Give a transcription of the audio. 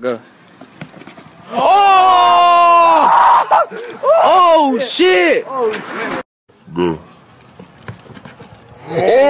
Go. Oh! Oh shit! Go. Oh!